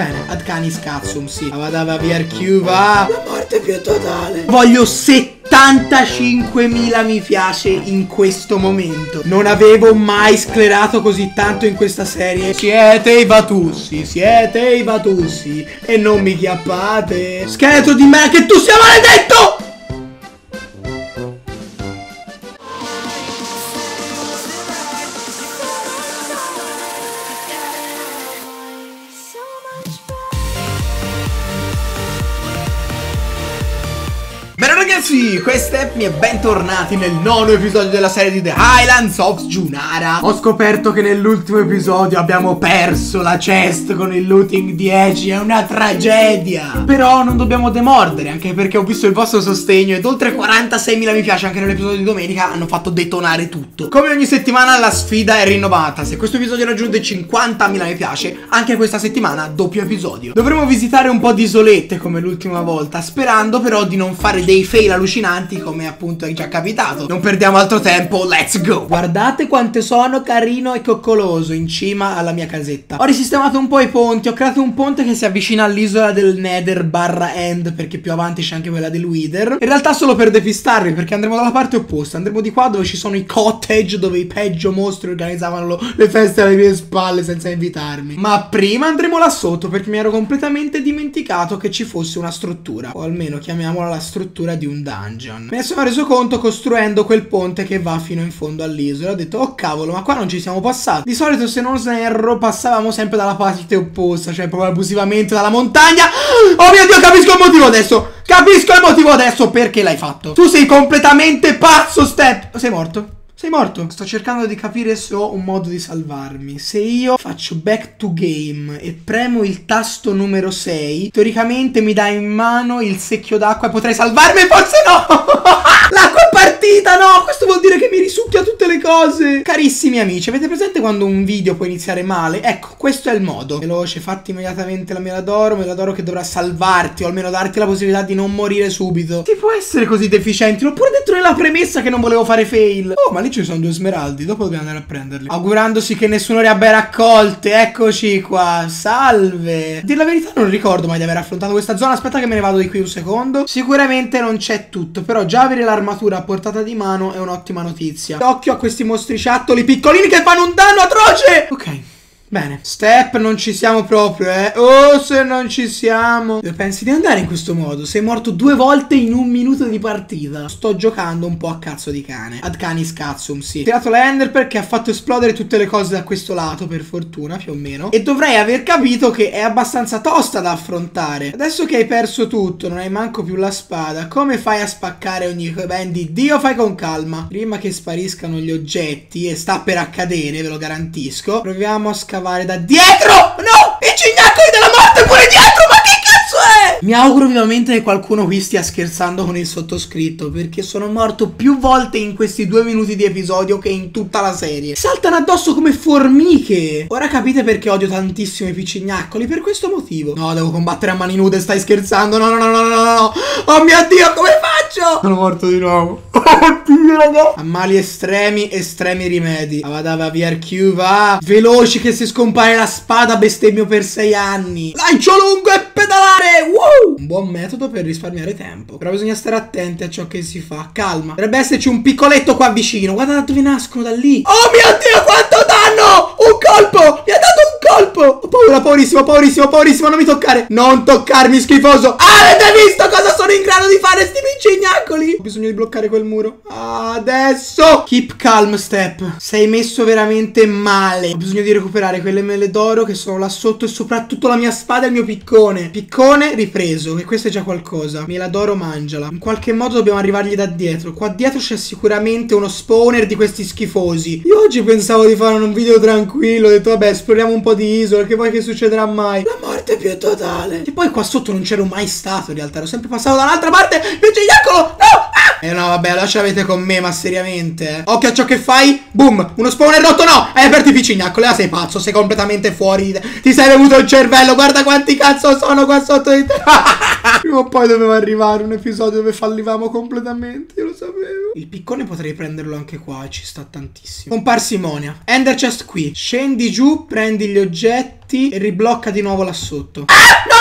Bene, ad canis cazzum, sì. Avadava VRQ, va. La morte più totale. Voglio 75.000 mi piace in questo momento. Non avevo mai sclerato così tanto in questa serie. Siete i Vatussi, siete i Vatussi. E non mi chiappate. Scheletro di me che tu sia maledetto! Ragazzi, questa è Epmi e bentornati nel nono episodio della serie di The Highlands of Junara. Ho scoperto che nell'ultimo episodio abbiamo perso la chest con il looting 10, è una tragedia. Però non dobbiamo demordere, anche perché ho visto il vostro sostegno ed oltre 46.000 mi piace anche nell'episodio di domenica hanno fatto detonare tutto. Come ogni settimana la sfida è rinnovata, se questo episodio raggiunge 50.000 mi piace, anche questa settimana doppio episodio. Dovremo visitare un po' di isolette come l'ultima volta, sperando però di non fare dei fail allucinanti come appunto è già capitato. Non perdiamo altro tempo, let's go! Guardate quanto sono carino e coccoloso in cima alla mia casetta. Ho risistemato un po' i ponti, ho creato un ponte che si avvicina all'isola del Nether barra End perché più avanti c'è anche quella del Wither. In realtà solo per depistarvi perché andremo dalla parte opposta, andremo di qua dove ci sono i cottage dove i peggio mostri organizzavano le feste alle mie spalle senza invitarmi. Ma prima andremo là sotto perché mi ero completamente dimenticato che ci fosse una struttura, o almeno chiamiamola la struttura di un dungeon. Me ne sono reso conto costruendo quel ponte che va fino in fondo all'isola. Ho detto, oh cavolo, ma qua non ci siamo passati. Di solito, se non erro, passavamo sempre dalla parte opposta, cioè proprio abusivamente dalla montagna. Oh mio dio, capisco il motivo adesso. Capisco il motivo adesso perché l'hai fatto. Tu sei completamente pazzo, Step. Sei morto? Sei morto? Sto cercando di capire se ho un modo di salvarmi. Se io faccio back to game e premo il tasto numero 6, teoricamente mi dà in mano il secchio d'acqua e potrei salvarmi, forse no! L'acqua è partita, no! Questo vuol dire che mi risucchia tutte le cose. Carissimi amici, avete presente quando un video può iniziare male? Ecco, questo è il modo. Veloce, fatti immediatamente la meladoro, meladoro che dovrà salvarti o almeno darti la possibilità di non morire subito. Si può essere così deficienti? L'ho pure detto nella premessa che non volevo fare fail. Oh, ma lì ci sono due smeraldi, dopo dobbiamo andare a prenderli. Augurandosi che nessuno li abbia raccolte, eccoci qua, salve. A dire la verità non ricordo mai di aver affrontato questa zona, aspetta che me ne vado di qui un secondo. Sicuramente non c'è tutto, però già avere l'armatura a portata di mano è un'ottima notizia. Occhio a questi mostriciattoli piccolini che fanno un danno atroce! Ok. Bene, step non ci siamo proprio, eh. Oh, se non ci siamo. Dove pensi di andare in questo modo? Sei morto due volte in un minuto di partita. Sto giocando un po' a cazzo di cane. Ad canis cazzum, sì. Ho tirato l'ender perché ha fatto esplodere tutte le cose da questo lato, per fortuna, più o meno. E dovrei aver capito che è abbastanza tosta da affrontare. Adesso che hai perso tutto, non hai manco più la spada, come fai a spaccare ogni ben di Dio? Fai con calma. Prima che spariscano gli oggetti, e sta per accadere, ve lo garantisco, proviamo a scavare scavare da dietro! No! I cignacoli della morte pure dietro! Ma che cazzo è? Mi auguro vivamente che qualcuno qui stia scherzando con il sottoscritto perché sono morto più volte in questi due minuti di episodio che in tutta la serie. Saltano addosso come formiche! Ora capite perché odio tantissimo i piccignacoli, per questo motivo. No, devo combattere a mani nude, stai scherzando? No, no, no, no, no, no! Oh mio Dio, come faccio? Sono morto di nuovo. Oddio, raga! A mali estremi, estremi rimedi. Avadava VRQ, va! Veloci che se scompare la spada bestemmio per sei anni. Lancio lungo e pedalare! Woo! Un buon metodo per risparmiare tempo. Però bisogna stare attenti a ciò che si fa. Calma. Dovrebbe esserci un piccoletto qua vicino. Guarda da dove nascono, da lì. Oh mio Dio, quanto danno! Un colpo! Mi ha colpo! Ho paura, paurissimo, paurissimo, paurissimo. Non mi toccare. Non toccarmi, schifoso. Avete visto cosa sono in grado di fare sti piccignacoli? Ho bisogno di bloccare quel muro. Adesso. Keep calm, Step. Sei messo veramente male. Ho bisogno di recuperare quelle mele d'oro che sono là sotto e soprattutto la mia spada e il mio piccone. Piccone ripreso, che questo è già qualcosa. Mela d'oro mangiala. In qualche modo dobbiamo arrivargli da dietro. Qua dietro c'è sicuramente uno spawner di questi schifosi. Io oggi pensavo di fare un video tranquillo. Ho detto, vabbè, esploriamo un po' di isola. Che poi che succederà mai? La morte più totale. E poi qua sotto non c'ero mai stato in realtà. Ero sempre passato dall'altra parte. Invece Iacolo! No! Ah! Eh no, vabbè, l'avete con me, ma seriamente. Eh. Occhio a ciò che fai. Boom! Uno spawner rotto, no! Hai aperto i piccignacoli. Ah, sei pazzo, sei completamente fuori. Ti sei bevuto il cervello. Guarda quanti cazzo sono qua sotto di te. Prima o poi doveva arrivare un episodio dove fallivamo completamente, io lo sapevo. Il piccone potrei prenderlo anche qua, ci sta tantissimo. Con parsimonia. Ender chest qui. Scendi giù, prendi gli oggetti e riblocca di nuovo là sotto. Ah! No,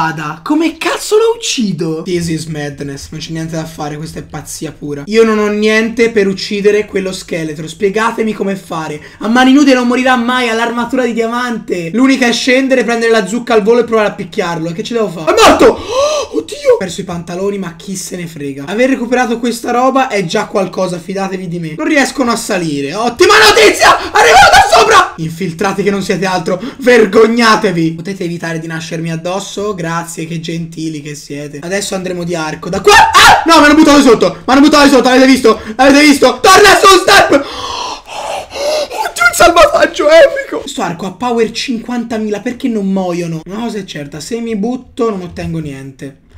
la spada, come cazzo lo uccido? This is madness. Non c'è niente da fare, questa è pazzia pura. Io non ho niente per uccidere quello scheletro. Spiegatemi come fare. A mani nude non morirà mai, ha l'armatura di diamante. L'unica è scendere, prendere la zucca al volo e provare a picchiarlo. E che ci devo fare? È morto! Oh, oddio! Ho perso i pantaloni, ma chi se ne frega. Aver recuperato questa roba è già qualcosa, fidatevi di me. Non riescono a salire. Ottima notizia! Arrivano da sopra! Infiltrati che non siete altro. Vergognatevi. Potete evitare di nascermi addosso? Grazie, che gentili che siete. Adesso andremo di arco. Da qua. Ah! No, mi hanno buttato sotto. Mi hanno buttato sotto. Avete visto? Avete visto? Torna su, step. Salvataggio epico. Questo arco ha power 50.000. Perché non muoiono? Una cosa è certa. Se mi butto, non ottengo niente.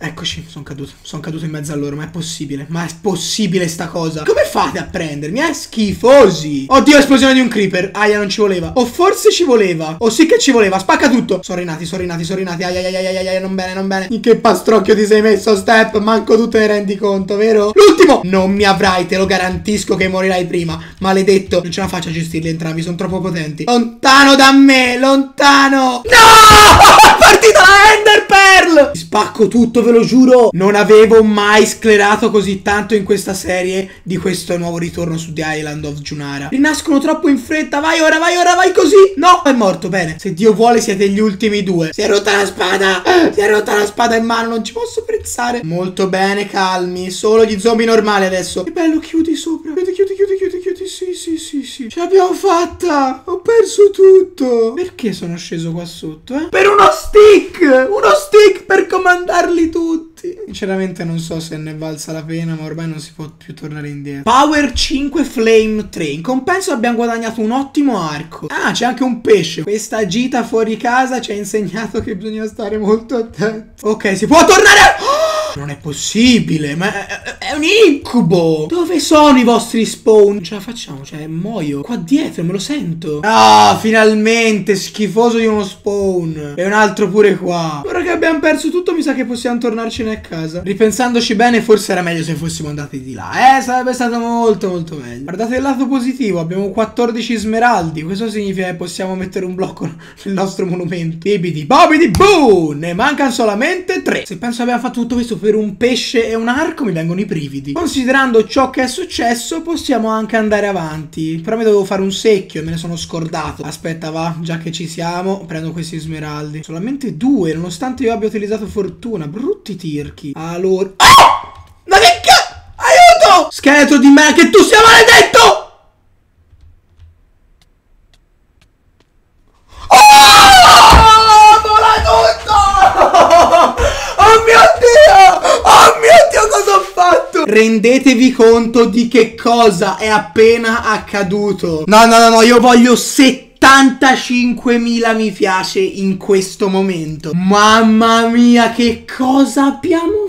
Eccoci, sono caduto. Sono caduto in mezzo a loro. Ma è possibile. Ma è possibile sta cosa. Come fate a prendermi? Eh, schifosi. Oddio, esplosione di un creeper. Aia, non ci voleva. O forse ci voleva. O sì che ci voleva. Spacca tutto. Sono rinati, sono rinati, sono rinati. Aia, aia, aia, aia, non bene, non bene. In che pastrocchio ti sei messo, Step? Manco tu te ne rendi conto, vero? L'ultimo. Non mi avrai, te lo garantisco che morirai prima. Maledetto. Non ce la faccio a gestirli entrambi, sono troppo potenti. Lontano da me, lontano. No! Partita la Ender Pearl! Spacco tutto, ve lo giuro. Non avevo mai sclerato così tanto in questa serie di questo nuovo ritorno su The Island of Junara. Rinascono troppo in fretta. Vai ora, vai ora, vai così. No, è morto. Bene. Se Dio vuole siete gli ultimi due. Si è rotta la spada. Si è rotta la spada in mano. Non ci posso prezzare. Molto bene, calmi. Solo gli zombie normali adesso. Che bello, chiudi sopra. Chiudi, chiudi, chiudi, chiudi. Sì, sì, sì, sì. Ce l'abbiamo fatta. Ho perso tutto. Perché sono sceso qua sotto, eh? Per uno stick. Uno stick per comandarli tutti. Sinceramente non so se ne valsa la pena, ma ormai non si può più tornare indietro. Power 5 Flame 3. In compenso abbiamo guadagnato un ottimo arco. Ah, c'è anche un pesce. Questa gita fuori casa ci ha insegnato che bisogna stare molto attenti. Ok, si può tornare... Oh! Non è possibile, ma è, un incubo! Dove sono i vostri spawn? Ce la facciamo, cioè muoio. Qua dietro, me lo sento. Ah, finalmente, schifoso di uno spawn. E un altro pure qua. Ora che abbiamo perso tutto, mi sa che possiamo tornarcene a casa. Ripensandoci bene, forse era meglio se fossimo andati di là. Eh, sarebbe stato molto, molto meglio. Guardate il lato positivo, abbiamo 14 smeraldi. Questo significa che possiamo mettere un blocco nel nostro monumento. Bibidi, bobidi, boo! Ne mancano solamente 3. Se penso abbiamo fatto tutto questo per un pesce e un arco mi vengono i brividi. Considerando ciò che è successo, possiamo anche andare avanti. Però mi dovevo fare un secchio e me ne sono scordato. Aspetta, va, già che ci siamo, prendo questi smeraldi. Solamente due, nonostante io abbia utilizzato fortuna. Brutti tirchi. Allora... Oh! Ma che ca... Aiuto! Scheletro di me, che tu sia maledetto! Rendetevi conto di che cosa è appena accaduto. No, no, no, no, io voglio 75.000 mi piace in questo momento. Mamma mia, che cosa abbiamo?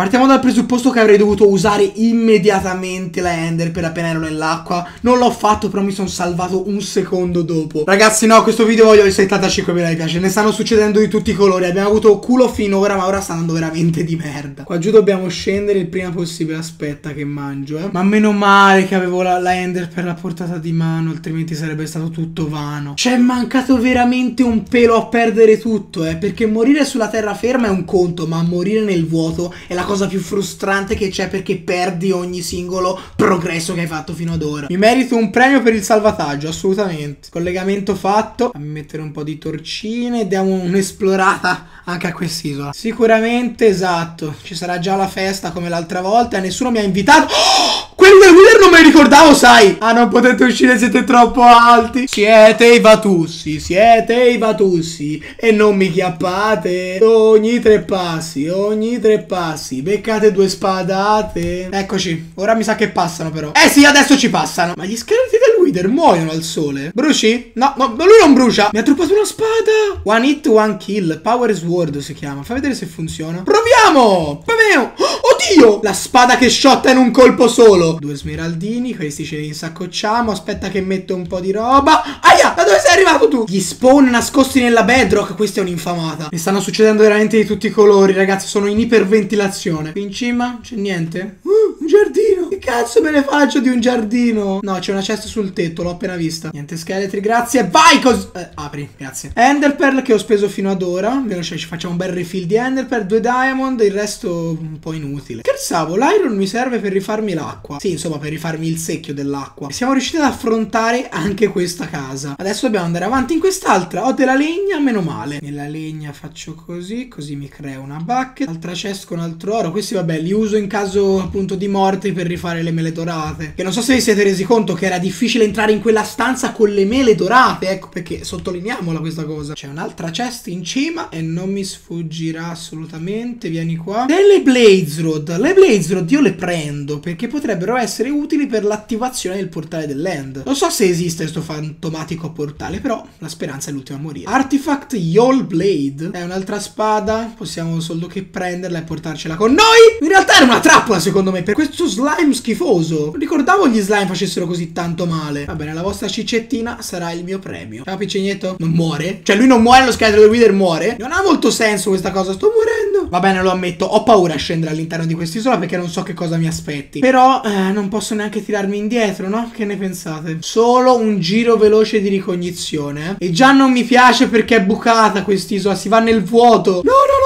Partiamo dal presupposto che avrei dovuto usare immediatamente la Ender per appena ero nell'acqua. Non l'ho fatto, però mi sono salvato un secondo dopo. Ragazzi, no, questo video voglio i 75.000 mi piace. Ne stanno succedendo di tutti i colori. Abbiamo avuto culo finora, ma ora sta andando veramente di merda. Qua giù dobbiamo scendere il prima possibile. Aspetta che mangio, eh. Ma meno male che avevo la, la Ender per la portata di mano, altrimenti sarebbe stato tutto vano. C'è mancato veramente un pelo a perdere tutto, eh. Perché morire sulla terraferma è un conto, ma morire nel vuoto è la cosa più frustrante che c'è perché perdi ogni singolo progresso che hai fatto fino ad ora. Mi merito un premio per il salvataggio, assolutamente. Collegamento fatto. Fammi mettere un po' di torcine diamo un'esplorata anche a quest'isola. Sicuramente, esatto. Ci sarà già la festa come l'altra volta nessuno mi ha invitato. Oh! Wither non me ricordavo, sai. Ah, non potete uscire, siete troppo alti. Siete i Vatussi, siete i Vatussi. E non mi chiappate. Ogni tre passi, ogni tre passi. Beccate due spadate. Eccoci. Ora mi sa che passano però. Eh sì, adesso ci passano. Ma gli scheletri del Wither muoiono al sole. Bruci? No, no, lui non brucia. Mi ha truppato una spada. One hit, one kill. Power Sword si chiama. Fai vedere se funziona. Proviamo. andiamo! Pameo! Oddio! La spada che sciotta in un colpo solo. Due smeraldini, questi ce li insaccocciamo. Aspetta che metto un po' di roba. Aia, da dove sei arrivato tu? Gli spawn nascosti nella bedrock, questa è un'infamata. Mi stanno succedendo veramente di tutti i colori, ragazzi. Sono in iperventilazione. Qui in cima c'è niente. Uh, un giardino. Che cazzo me ne faccio di un giardino? No, c'è una cesta sul tetto, l'ho appena vista. Niente scheletri, grazie. Vai così. Eh, apri, grazie. Enderpearl che ho speso fino ad ora. Veloce, ci facciamo un bel refill di Enderpearl. Due diamond, il resto un po' inutile. Scherzavo, l'iron mi serve per rifarmi l'acqua. Sì, insomma, per rifarmi il secchio dell'acqua. Siamo riusciti ad affrontare anche questa casa. Adesso dobbiamo andare avanti in quest'altra. Ho della legna, meno male. Nella legna faccio così, così mi creo una bucket. Altra chest con altro oro. Questi, vabbè, li uso in caso appunto di morte per rifare le mele dorate. Che non so se vi siete resi conto che era difficile entrare in quella stanza con le mele dorate. Ecco perché sottolineiamola questa cosa. C'è un'altra chest in cima e non mi sfuggirà assolutamente. Vieni qua. Delle Blaze Rod. Le Blaze Rod io le prendo perché potrebbero essere utili per l'attivazione del portale dell'end. Non so se esiste questo fantomatico portale, però la speranza è l'ultima a morire. Artifact Yol Blade. È un'altra spada. Possiamo solo che prenderla e portarcela con noi. In realtà era una trappola secondo me per questo slime schifoso. Non ricordavo gli slime facessero così tanto male. Va bene, la vostra ciccettina sarà il mio premio. Ciao piccignetto. Non muore? Cioè lui non muore, lo scheletro del Wither muore? Non ha molto senso questa cosa, sto morendo. Va bene, lo ammetto, ho paura a scendere all'interno di quest'isola perché non so che cosa mi aspetti. Però eh, non posso neanche tirarmi indietro, no? Che ne pensate? Solo un giro veloce di ricognizione. E già non mi piace perché è bucata quest'isola, si va nel vuoto. No, no,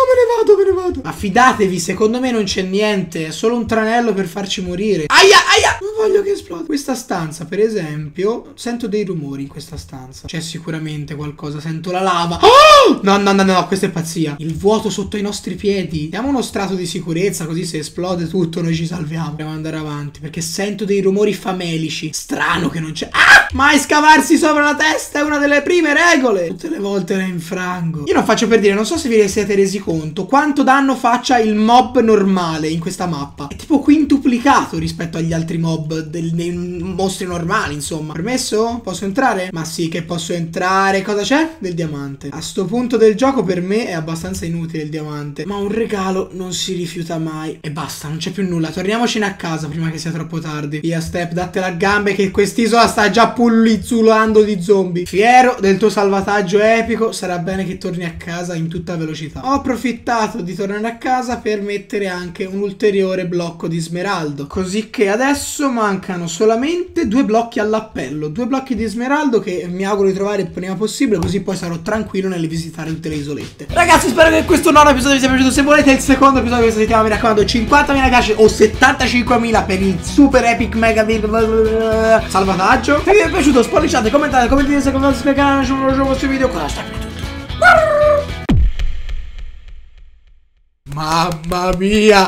fidatevi, secondo me non c'è niente, è solo un tranello per farci morire. Aia, aia! Non voglio che esplodi. Questa stanza, per esempio, sento dei rumori in questa stanza. C'è sicuramente qualcosa, sento la lava. Oh! No, no, no, no, questa è pazzia. Il vuoto sotto i nostri piedi. Diamo uno strato di sicurezza, così se esplode tutto noi ci salviamo. Dobbiamo andare avanti, perché sento dei rumori famelici. Strano che non c'è... Ah! Mai scavarsi sopra la testa è una delle prime regole. Tutte le volte le infrango. Io non faccio per dire, non so se vi siete resi conto quanto danno faccia il mob normale in questa mappa. È tipo quintuplicato rispetto agli altri mob del- dei mostri normali, insomma. Permesso? Posso entrare? Ma sì che posso entrare. Cosa c'è? Del diamante. A sto punto del gioco per me è abbastanza inutile il diamante. Ma un regalo non si rifiuta mai. E basta, non c'è più nulla. Torniamocene a casa prima che sia troppo tardi. Via, Step, dattela a gambe che quest'isola sta già pullizzulando di zombie. Fiero del tuo salvataggio epico, sarà bene che torni a casa in tutta velocità. Ho approfittato di tornare a casa per mettere anche un ulteriore blocco di smeraldo. Così che adesso mancano solamente due blocchi all'appello. Due blocchi di smeraldo che mi auguro di trovare il prima possibile, così poi sarò tranquillo nel visitare tutte le isolette. Ragazzi, spero che questo nono episodio vi sia piaciuto. Se volete il secondo episodio di questa settimana, mi raccomando, 50.000 piace o 75.000 per il super epic mega salvataggio. Vi piaciuto, spolliciate, commentate, commentate se volete sul canale, sul prossimo video. Cosa sta. Mamma mia!